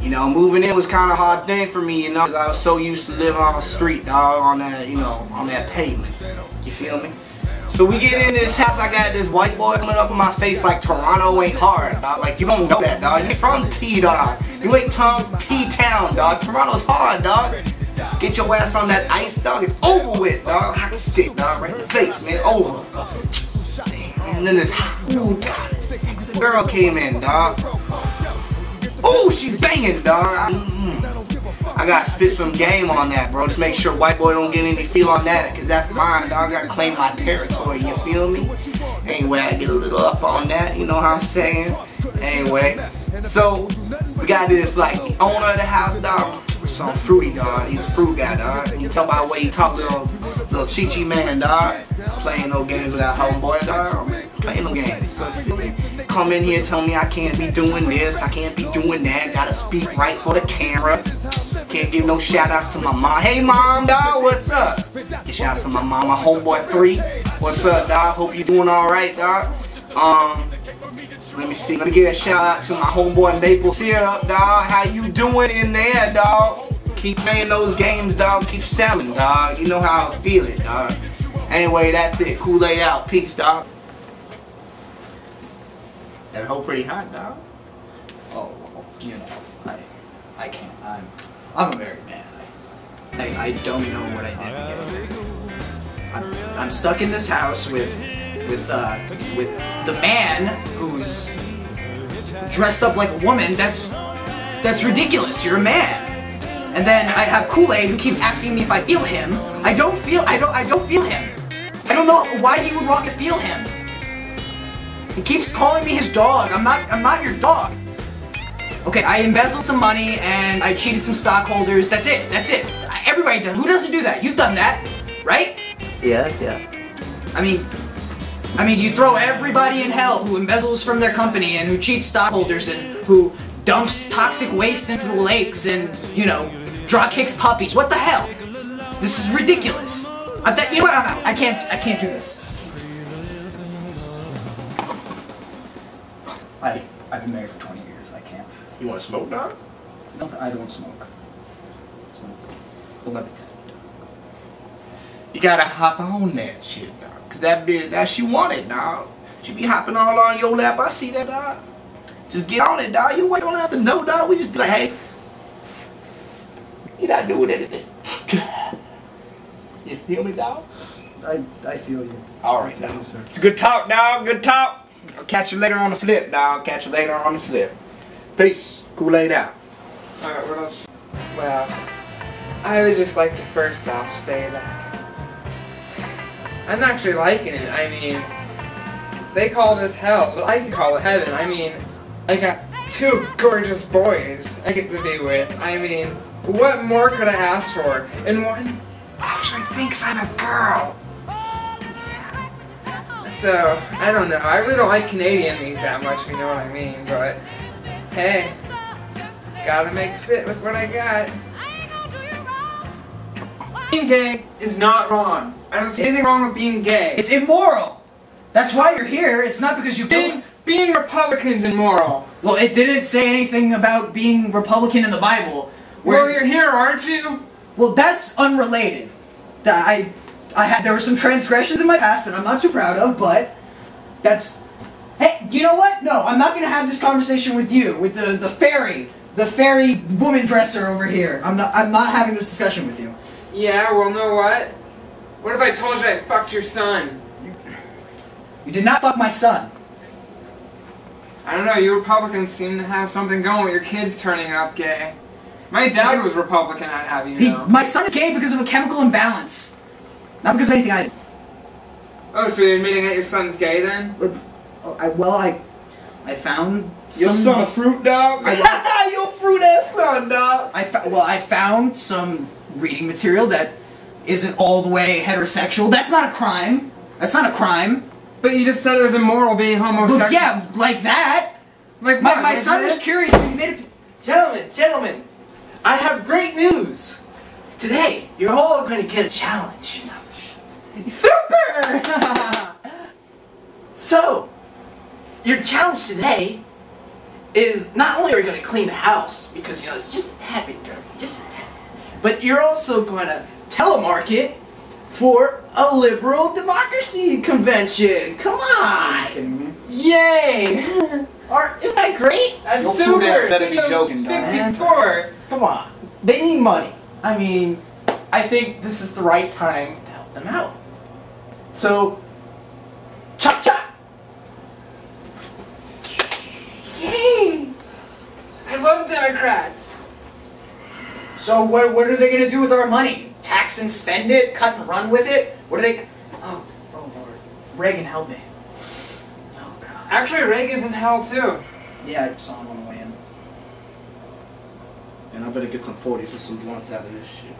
You know, moving in was kind of hard thing for me, you know, I was so used to living on the street, dog, on that, you know, on that pavement. You feel me? So we get in this house, I got this white boy coming up in my face like Toronto ain't hard, dog. Like, you don't know that, dog. You from T, dog. You ain't from T-Town, dog. Toronto's hard, dog. Get your ass on that ice, dog. It's over with, dog. Hockey stick, dog. Right in the face, man. Over. And then this, ooh, God, girl came in, dog. Ooh, she's banging, dog. Mm. I gotta spit some game on that, bro. Just make sure white boy don't get any feel on that, cause that's mine, dog. I gotta claim my territory, you feel me? Anyway, I get a little up on that, you know what I'm saying? Anyway, so we gotta do this like owner of the house, dog. Some fruity dog. He's a fruit guy, dog. You can tell by the way he talk, little little chi man, dog. Playing no games with that homeboy, dog. Come in here, tell me I can't be doing this, I can't be doing that. Gotta speak right for the camera. Can't give no shout outs to my mom. Hey mom, dog, what's up? Give shout out to my mom, my homeboy three. What's up, dog? Hope you doing alright, dog. Um, let me see. Let me give a shout out to my homeboy Naples here up, dog. How you doing in there, dog? Keep playing those games, dog. Keep selling, dog. You know how I feel it, dog. Anyway, that's it. Kool-Aid out. Peace, dog. That hoe pretty hot, dog. Oh, you know, I, I can't. I'm, I'm a married man. I, I, I don't know what I did to get. I'm, I'm stuck in this house with, with, uh, with the man who's dressed up like a woman. That's, that's ridiculous. You're a man. And then I have Kool-Aid who keeps asking me if I feel him. I don't feel. I don't. I don't feel him. I don't know why he would want to feel him. He keeps calling me his dog. I'm not. I'm not your dog. Okay, I embezzled some money and I cheated some stockholders. That's it. That's it. Everybody does. Who doesn't do that? You've done that, right? Yeah, yeah. I mean, I mean, you throw everybody in hell who embezzles from their company and who cheats stockholders and who dumps toxic waste into the lakes and you know, draw kicks puppies. What the hell? This is ridiculous. I th- you know what? I'm out. I can't. I can't do this. I I've been married for 20 years. I can't. You want to smoke, dog? No, I don't smoke. Smoke. Well, let me tell you, dog. You gotta hop on that shit, dog. Cause that bitch, that she wanted, dog. She be hopping all on your lap. I see that, dog. Just get on it, dog. You don't have to know, dog. We just be like, hey, you not doing anything. You feel me, dog? I I feel you. All right, dog. It's a good talk, dog. Good talk. I'll catch you later on the flip, dog. Catch you later on the flip. Peace. Kool-Aid out. Alright? Well, I would just like to first off say that I'm actually liking it. I mean, they call this hell, but I can call it heaven. I mean, I got two gorgeous boys I get to be with. I mean, what more could I ask for? And one actually thinks I'm a girl. So, I don't know. I really don't like Canadian meat that much, if you know what I mean, but hey, gotta make fit with what I got. Being gay is not wrong. I don't see anything wrong with being gay. It's immoral. That's why you're here. It's not because you being, being Republican's immoral. Well, it didn't say anything about being Republican in the Bible. Well, you're here, aren't you? Well, that's unrelated. I, I had there were some transgressions in my past that I'm not too proud of, but that's. Hey, you know what? No, I'm not gonna have this conversation with you, with the the fairy, the fairy woman dresser over here. I'm not. I'm not having this discussion with you. Yeah, well, know what? What if I told you I fucked your son? You you did not fuck my son. I don't know, you Republicans seem to have something going with your kids turning up gay. My dad was Republican, I'd have you He, know. my son is gay because of a chemical imbalance, not because of anything I. Oh, so you're admitting that your son's gay then? But, oh, I, well, I, I found Your some. son a fruit dog? Your fruit ass son, dog. I well, I found some reading material that isn't all the way heterosexual. That's not a crime. That's not a crime. But you just said it was immoral being homosexual. Well, yeah, like that. Like My, what, my son was curious. and He made it. Gentlemen, gentlemen, I have great news. Today, you're all going to get a challenge. Super! so, your challenge today is not only are you going to clean the house because you know it's just a tad bit dirty, just a tad, but you're also going to telemarket for a liberal democracy convention. Come Are you on, kidding me? Yay! Are, isn't that great? That's Your super! food ass better be Those joking, dog. 54! Come on, they need money. I mean, I think this is the right time to help them out. So, chop chop. Yay! I love Democrats! So what, what are they gonna do with our money? Tax and spend it? Cut and run with it? What are they? Oh, oh Lord, Reagan, help me. Oh God. Actually, Reagan's in hell too. Yeah, I saw him on the way in. And I better get some 40s and some blunts out of this shit.